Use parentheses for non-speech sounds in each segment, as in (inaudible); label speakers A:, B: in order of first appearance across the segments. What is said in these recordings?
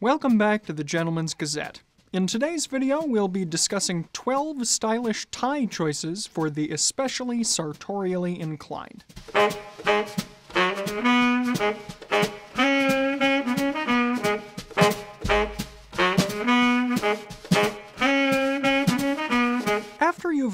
A: Welcome back to the Gentleman's Gazette. In today's video, we'll be discussing 12 stylish tie choices for the especially sartorially inclined.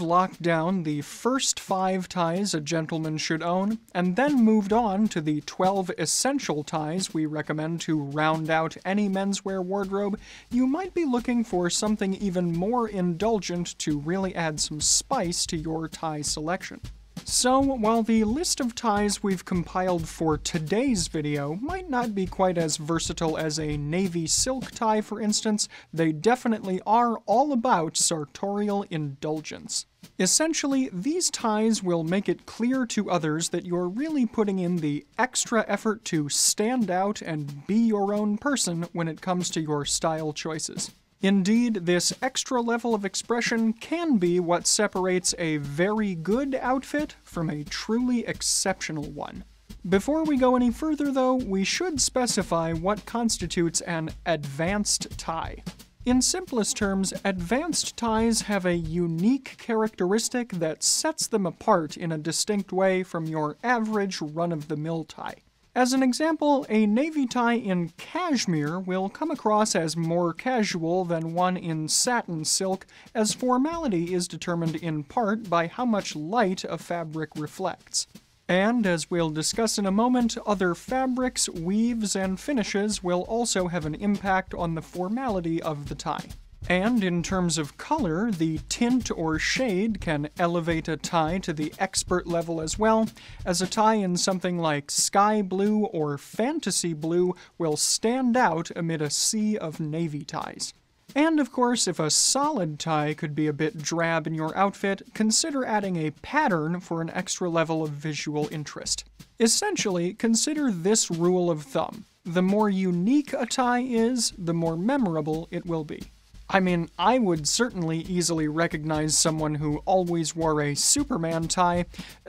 A: Locked down the first five ties a gentleman should own, and then moved on to the 12 essential ties we recommend to round out any menswear wardrobe, you might be looking for something even more indulgent to really add some spice to your tie selection. So, while the list of ties we've compiled for today's video might not be quite as versatile as a navy silk tie, for instance, they definitely are all about sartorial indulgence. Essentially, these ties will make it clear to others that you're really putting in the extra effort to stand out and be your own person when it comes to your style choices. Indeed, this extra level of expression can be what separates a very good outfit from a truly exceptional one. Before we go any further, though, we should specify what constitutes an advanced tie. In simplest terms, advanced ties have a unique characteristic that sets them apart in a distinct way from your average run of the mill tie. As an example, a navy tie in cashmere will come across as more casual than one in satin silk, as formality is determined in part by how much light a fabric reflects. And as we'll discuss in a moment, other fabrics, weaves, and finishes will also have an impact on the formality of the tie. And in terms of color, the tint or shade can elevate a tie to the expert level as well, as a tie in something like sky blue or fantasy blue will stand out amid a sea of navy ties. And of course, if a solid tie could be a bit drab in your outfit, consider adding a pattern for an extra level of visual interest. Essentially, consider this rule of thumb. The more unique a tie is, the more memorable it will be. I mean, I would certainly easily recognize someone who always wore a Superman tie,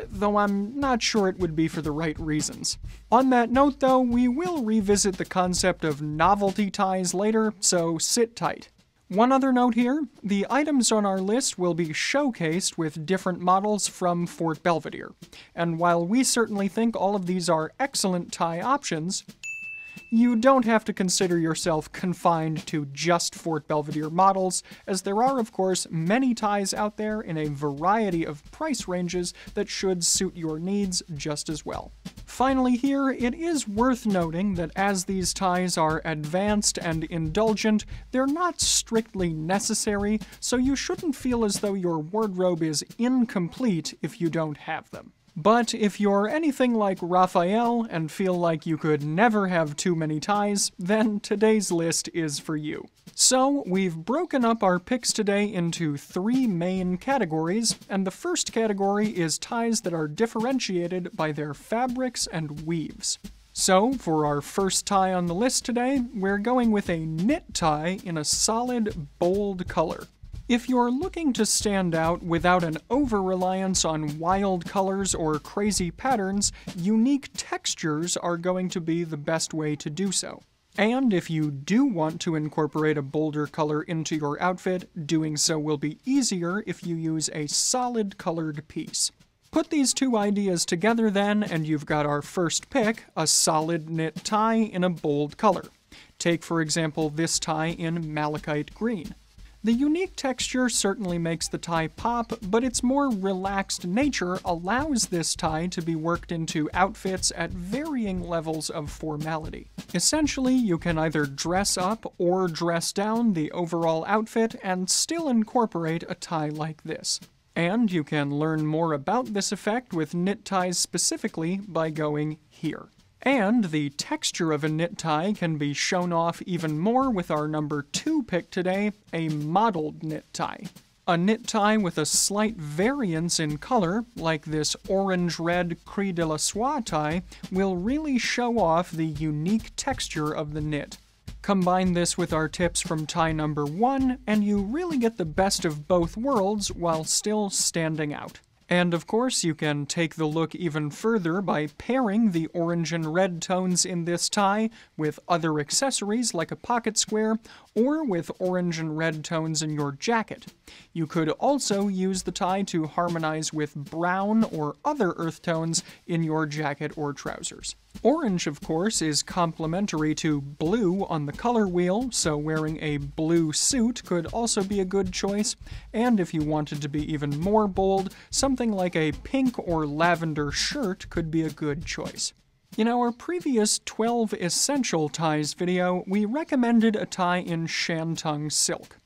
A: though I'm not sure it would be for the right reasons. On that note, though, we will revisit the concept of novelty ties later, so sit tight. One other note here the items on our list will be showcased with different models from Fort Belvedere. And while we certainly think all of these are excellent tie options, you don't have to consider yourself confined to just Fort Belvedere models, as there are, of course, many ties out there in a variety of price ranges that should suit your needs just as well. Finally, here, it is worth noting that as these ties are advanced and indulgent, they're not strictly necessary, so you shouldn't feel as though your wardrobe is incomplete if you don't have them. But if you're anything like Raphael and feel like you could never have too many ties, then today's list is for you. So, we've broken up our picks today into three main categories, and the first category is ties that are differentiated by their fabrics and weaves. So, for our first tie on the list today, we're going with a knit tie in a solid, bold color. If you're looking to stand out without an over reliance on wild colors or crazy patterns, unique textures are going to be the best way to do so. And if you do want to incorporate a bolder color into your outfit, doing so will be easier if you use a solid colored piece. Put these two ideas together then, and you've got our first pick a solid knit tie in a bold color. Take, for example, this tie in malachite green. The unique texture certainly makes the tie pop, but its more relaxed nature allows this tie to be worked into outfits at varying levels of formality. Essentially, you can either dress up or dress down the overall outfit and still incorporate a tie like this. And you can learn more about this effect with knit ties specifically by going here. And the texture of a knit tie can be shown off even more with our number two pick today, a mottled knit tie. A knit tie with a slight variance in color, like this orange-red Cri de la Soie tie, will really show off the unique texture of the knit. Combine this with our tips from tie number one, and you really get the best of both worlds while still standing out. And of course, you can take the look even further by pairing the orange and red tones in this tie with other accessories like a pocket square or with orange and red tones in your jacket. You could also use the tie to harmonize with brown or other earth tones in your jacket or trousers. Orange, of course, is complementary to blue on the color wheel, so wearing a blue suit could also be a good choice. And if you wanted to be even more bold, something like a pink or lavender shirt could be a good choice. In our previous 12 essential ties video, we recommended a tie in shantung silk.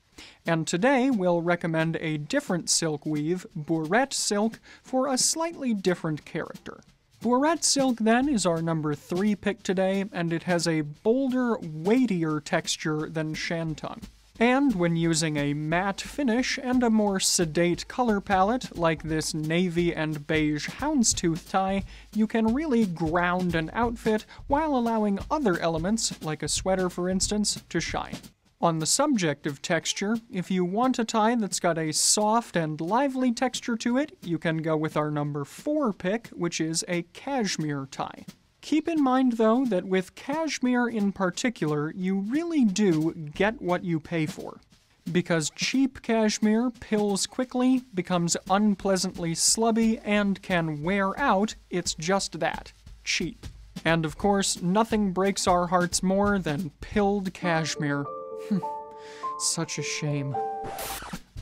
A: And today we'll recommend a different silk weave, Bourette silk, for a slightly different character. Bourette silk then is our number 3 pick today, and it has a bolder, weightier texture than shantung. And when using a matte finish and a more sedate color palette, like this navy and beige houndstooth tie, you can really ground an outfit while allowing other elements, like a sweater for instance, to shine. On the subject of texture, if you want a tie that's got a soft and lively texture to it, you can go with our number 4 pick, which is a cashmere tie. Keep in mind, though, that with cashmere in particular, you really do get what you pay for. Because cheap cashmere pills quickly, becomes unpleasantly slubby, and can wear out, it's just that cheap. And of course, nothing breaks our hearts more than pilled cashmere. (laughs) Such a shame.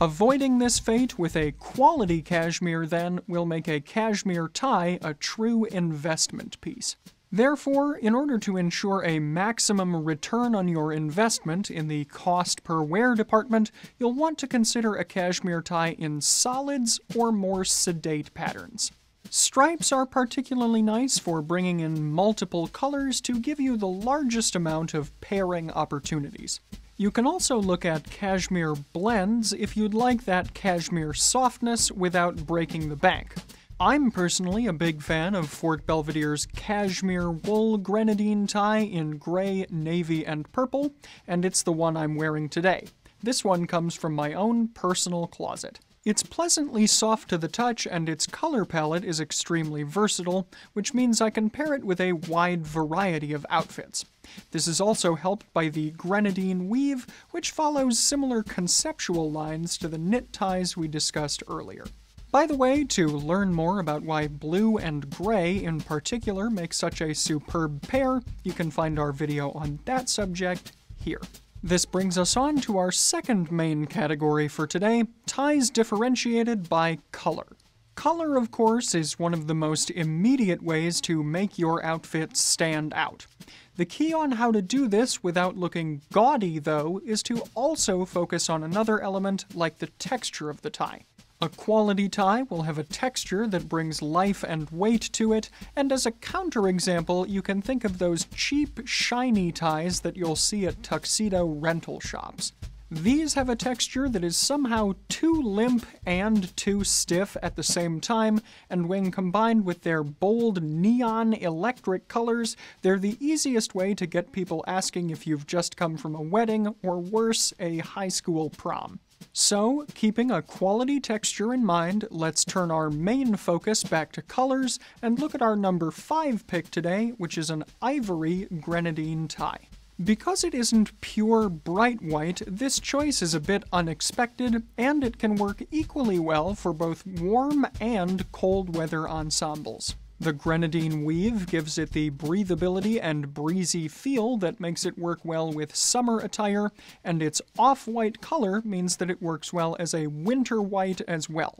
A: Avoiding this fate with a quality cashmere, then, will make a cashmere tie a true investment piece. Therefore, in order to ensure a maximum return on your investment in the cost per wear department, you'll want to consider a cashmere tie in solids or more sedate patterns. Stripes are particularly nice for bringing in multiple colors to give you the largest amount of pairing opportunities. You can also look at cashmere blends if you'd like that cashmere softness without breaking the bank. I'm personally a big fan of Fort Belvedere's cashmere wool grenadine tie in gray, navy, and purple, and it's the one I'm wearing today. This one comes from my own personal closet. It's pleasantly soft to the touch, and its color palette is extremely versatile, which means I can pair it with a wide variety of outfits. This is also helped by the grenadine weave, which follows similar conceptual lines to the knit ties we discussed earlier. By the way, to learn more about why blue and gray in particular make such a superb pair, you can find our video on that subject here. This brings us on to our second main category for today, ties differentiated by color. Color, of course, is one of the most immediate ways to make your outfit stand out. The key on how to do this without looking gaudy, though, is to also focus on another element like the texture of the tie. A quality tie will have a texture that brings life and weight to it, and as a counterexample, you can think of those cheap, shiny ties that you'll see at tuxedo rental shops. These have a texture that is somehow too limp and too stiff at the same time, and when combined with their bold neon electric colors, they're the easiest way to get people asking if you've just come from a wedding, or worse, a high school prom. So, keeping a quality texture in mind, let's turn our main focus back to colors and look at our number 5 pick today, which is an ivory grenadine tie. Because it isn't pure bright white, this choice is a bit unexpected, and it can work equally well for both warm and cold weather ensembles. The grenadine weave gives it the breathability and breezy feel that makes it work well with summer attire, and its off-white color means that it works well as a winter white as well.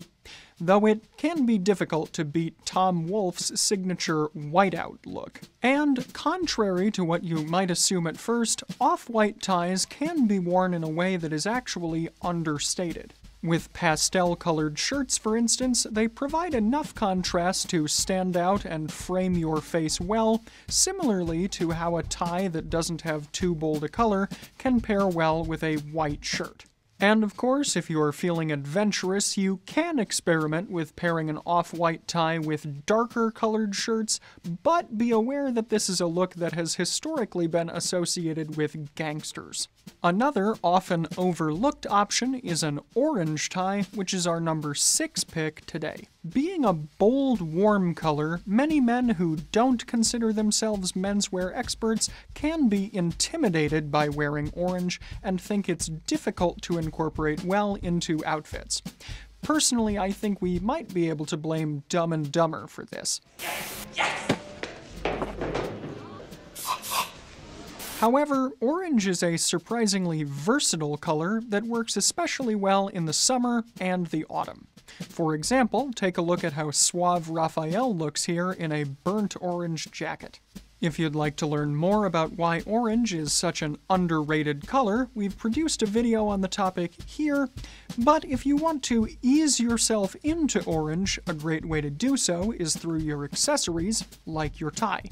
A: Though it can be difficult to beat Tom Wolfe's signature whiteout look. And contrary to what you might assume at first, off-white ties can be worn in a way that is actually understated. With pastel colored shirts, for instance, they provide enough contrast to stand out and frame your face well, similarly to how a tie that doesn't have too bold a color can pair well with a white shirt. And of course, if you're feeling adventurous, you can experiment with pairing an off white tie with darker colored shirts, but be aware that this is a look that has historically been associated with gangsters. Another often overlooked option is an orange tie, which is our number 6 pick today. Being a bold, warm color, many men who don't consider themselves menswear experts can be intimidated by wearing orange and think it's difficult to incorporate well into outfits. Personally, I think we might be able to blame Dumb and Dumber for this. Yes! However, orange is a surprisingly versatile color that works especially well in the summer and the autumn. For example, take a look at how suave Raphael looks here in a burnt orange jacket. If you'd like to learn more about why orange is such an underrated color, we've produced a video on the topic here, but if you want to ease yourself into orange, a great way to do so is through your accessories, like your tie.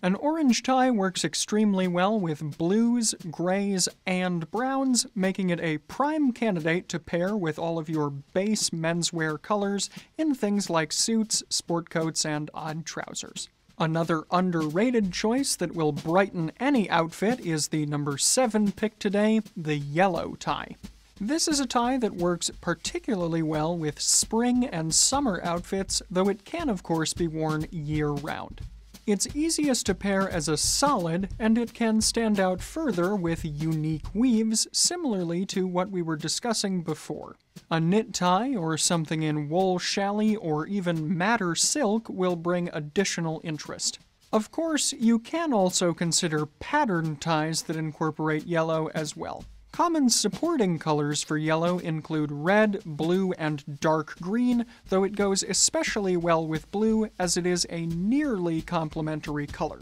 A: An orange tie works extremely well with blues, grays, and browns, making it a prime candidate to pair with all of your base menswear colors in things like suits, sport coats, and odd trousers. Another underrated choice that will brighten any outfit is the number 7 pick today, the yellow tie. This is a tie that works particularly well with spring and summer outfits, though it can of course be worn year-round. It's easiest to pair as a solid, and it can stand out further with unique weaves, similarly to what we were discussing before. A knit tie or something in wool challis or even madder silk will bring additional interest. Of course, you can also consider pattern ties that incorporate yellow as well. Common supporting colors for yellow include red, blue, and dark green, though it goes especially well with blue as it is a nearly complementary color.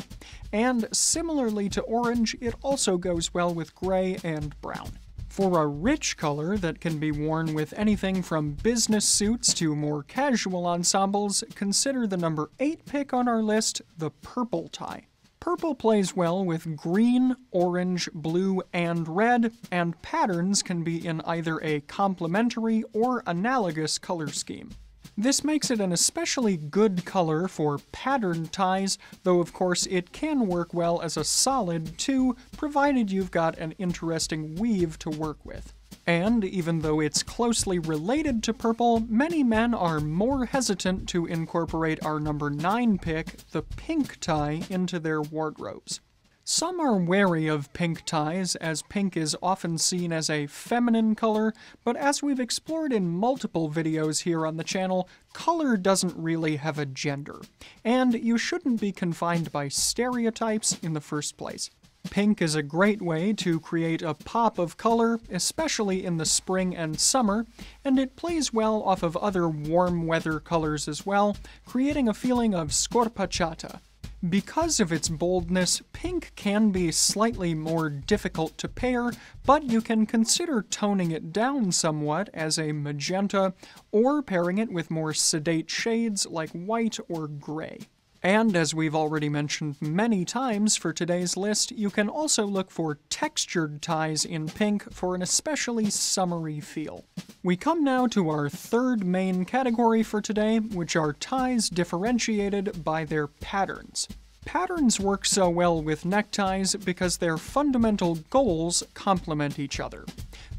A: And similarly to orange, it also goes well with gray and brown. For a rich color that can be worn with anything from business suits to more casual ensembles, consider the number 8 pick on our list, the purple tie. Purple plays well with green, orange, blue, and red, and patterns can be in either a complementary or analogous color scheme. This makes it an especially good color for pattern ties, though of course it can work well as a solid too, provided you've got an interesting weave to work with. And even though it's closely related to purple, many men are more hesitant to incorporate our number 9 pick, the pink tie, into their wardrobes. Some are wary of pink ties, as pink is often seen as a feminine color, but as we've explored in multiple videos here on the channel, color doesn't really have a gender, and you shouldn't be confined by stereotypes in the first place. Pink is a great way to create a pop of color, especially in the spring and summer, and it plays well off of other warm weather colors as well, creating a feeling of scorpacciata. Because of its boldness, pink can be slightly more difficult to pair, but you can consider toning it down somewhat as a magenta, or pairing it with more sedate shades like white or gray. And as we've already mentioned many times for today's list, you can also look for textured ties in pink for an especially summery feel. We come now to our third main category for today, which are ties differentiated by their patterns. Patterns work so well with neckties because their fundamental goals complement each other.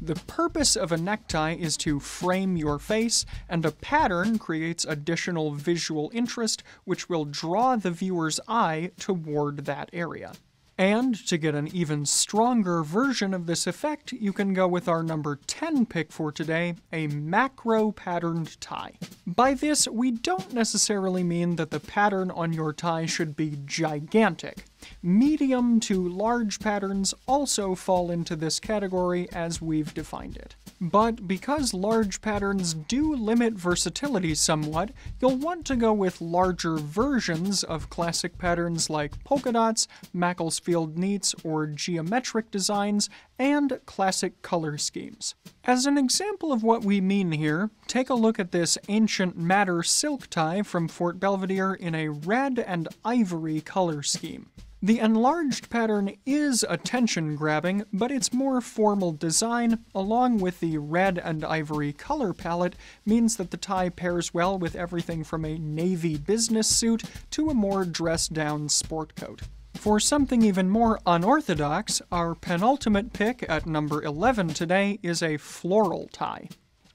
A: The purpose of a necktie is to frame your face, and a pattern creates additional visual interest which will draw the viewer's eye toward that area. And to get an even stronger version of this effect, you can go with our number 10 pick for today, a macro patterned tie. By this, we don't necessarily mean that the pattern on your tie should be gigantic. Medium to large patterns also fall into this category as we've defined it. But because large patterns do limit versatility somewhat, you'll want to go with larger versions of classic patterns like polka dots, Macclesfield neats, or geometric designs, and classic color schemes. As an example of what we mean here, take a look at this ancient madder silk tie from Fort Belvedere in a red and ivory color scheme. The enlarged pattern is attention grabbing, but its more formal design, along with the red and ivory color palette, means that the tie pairs well with everything from a navy business suit to a more dressed down sport coat. For something even more unorthodox, our penultimate pick at number 11 today is a floral tie.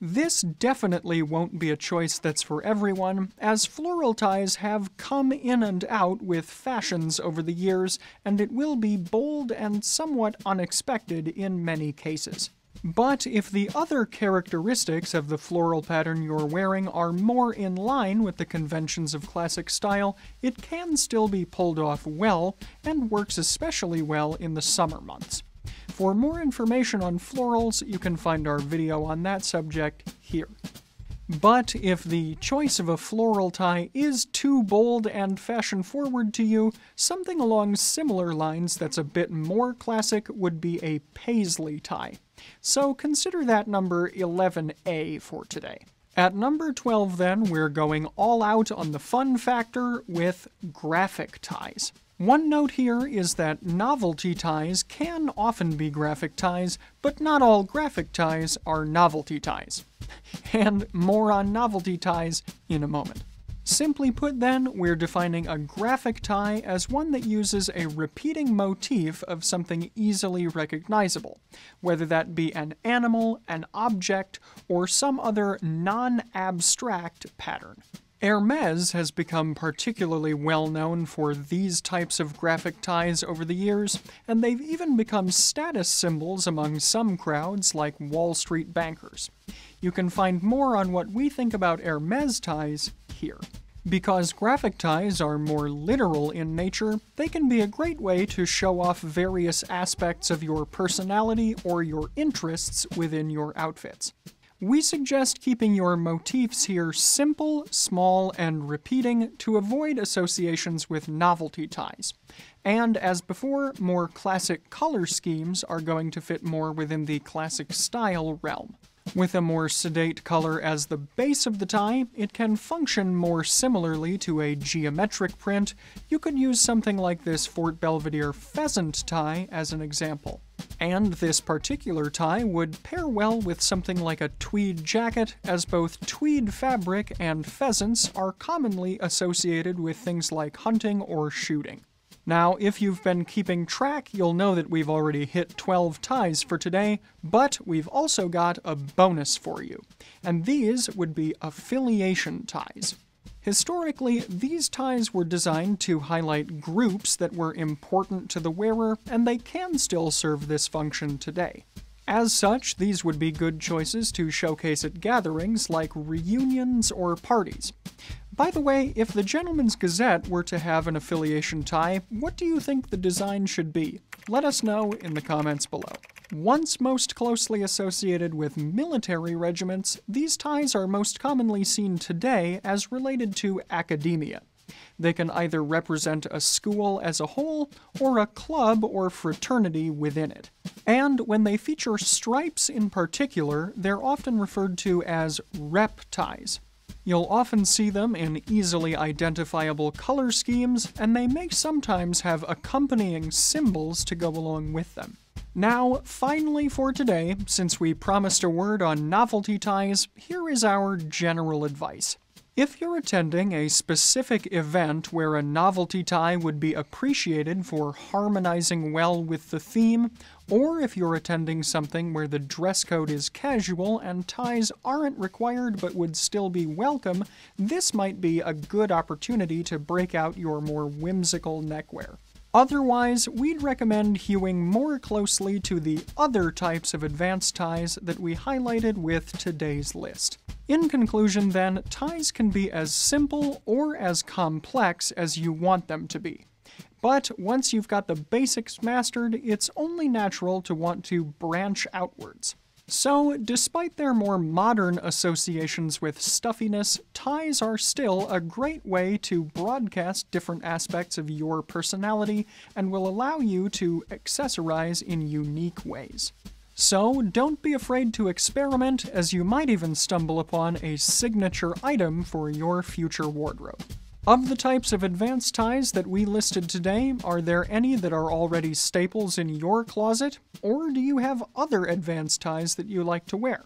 A: This definitely won't be a choice that's for everyone, as floral ties have come in and out with fashions over the years, and it will be bold and somewhat unexpected in many cases. But if the other characteristics of the floral pattern you're wearing are more in line with the conventions of classic style, it can still be pulled off well, and works especially well in the summer months. For more information on florals, you can find our video on that subject here. But if the choice of a floral tie is too bold and fashion forward to you, something along similar lines that's a bit more classic would be a paisley tie. So consider that number 11A for today. At number 12, then, we're going all out on the fun factor with graphic ties. One note here is that novelty ties can often be graphic ties, but not all graphic ties are novelty ties. And more on novelty ties in a moment. Simply put, then, we're defining a graphic tie as one that uses a repeating motif of something easily recognizable, whether that be an animal, an object, or some other non abstract pattern. Hermes has become particularly well known for these types of graphic ties over the years, and they've even become status symbols among some crowds like Wall Street bankers. You can find more on what we think about Hermes ties here. Because graphic ties are more literal in nature, they can be a great way to show off various aspects of your personality or your interests within your outfits. We suggest keeping your motifs here simple, small, and repeating to avoid associations with novelty ties. And as before, more classic color schemes are going to fit more within the classic style realm. With a more sedate color as the base of the tie, it can function more similarly to a geometric print. You could use something like this Fort Belvedere pheasant tie as an example. And this particular tie would pair well with something like a tweed jacket, as both tweed fabric and pheasants are commonly associated with things like hunting or shooting. Now, if you've been keeping track, you'll know that we've already hit 12 ties for today, but we've also got a bonus for you. And these would be affiliation ties. Historically, these ties were designed to highlight groups that were important to the wearer, and they can still serve this function today. As such, these would be good choices to showcase at gatherings like reunions or parties. By the way, if the Gentleman's Gazette were to have an affiliation tie, what do you think the design should be? Let us know in the comments below. Once most closely associated with military regiments, these ties are most commonly seen today as related to academia. They can either represent a school as a whole or a club or fraternity within it. And when they feature stripes in particular, they're often referred to as rep ties. You'll often see them in easily identifiable color schemes, and they may sometimes have accompanying symbols to go along with them. Now, finally for today, since we promised a word on novelty ties, here is our general advice. If you're attending a specific event where a novelty tie would be appreciated for harmonizing well with the theme, or if you're attending something where the dress code is casual and ties aren't required but would still be welcome, this might be a good opportunity to break out your more whimsical neckwear. Otherwise, we'd recommend hewing more closely to the other types of advanced ties that we highlighted with today's list. In conclusion, then, ties can be as simple or as complex as you want them to be. But once you've got the basics mastered, it's only natural to want to branch outwards. So, despite their more modern associations with stuffiness, ties are still a great way to broadcast different aspects of your personality and will allow you to accessorize in unique ways. So, don't be afraid to experiment, as you might even stumble upon a signature item for your future wardrobe. Of the types of advanced ties that we listed today, are there any that are already staples in your closet? Or do you have other advanced ties that you like to wear?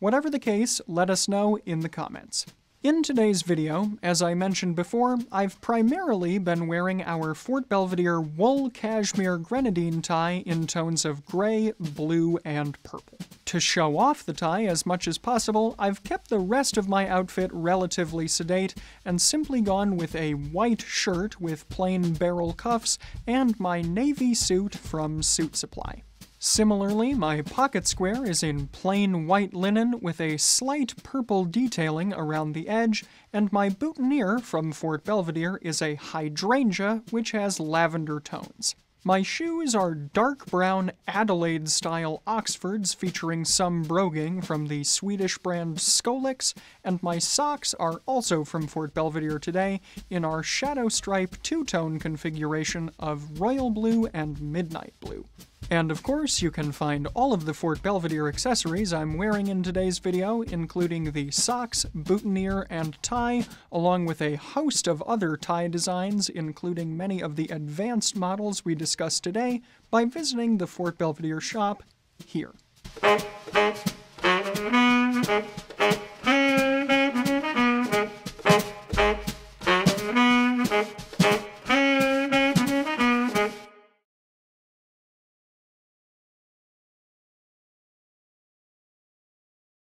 A: Whatever the case, let us know in the comments. In today's video, as I mentioned before, I've primarily been wearing our Fort Belvedere wool cashmere grenadine tie in tones of gray, blue, and purple. To show off the tie as much as possible, I've kept the rest of my outfit relatively sedate and simply gone with a white shirt with plain barrel cuffs and my navy suit from Suitsupply. Similarly, my pocket square is in plain white linen with a slight purple detailing around the edge, and my boutonniere from Fort Belvedere is a hydrangea which has lavender tones. My shoes are dark brown Adelaide style Oxfords featuring some broguing from the Swedish brand Skolyx, and my socks are also from Fort Belvedere today in our shadow stripe two tone configuration of royal blue and midnight blue. And of course, you can find all of the Fort Belvedere accessories I'm wearing in today's video, including the socks, boutonniere, and tie, along with a host of other tie designs, including many of the advanced models we discussed today, by visiting the Fort Belvedere shop here.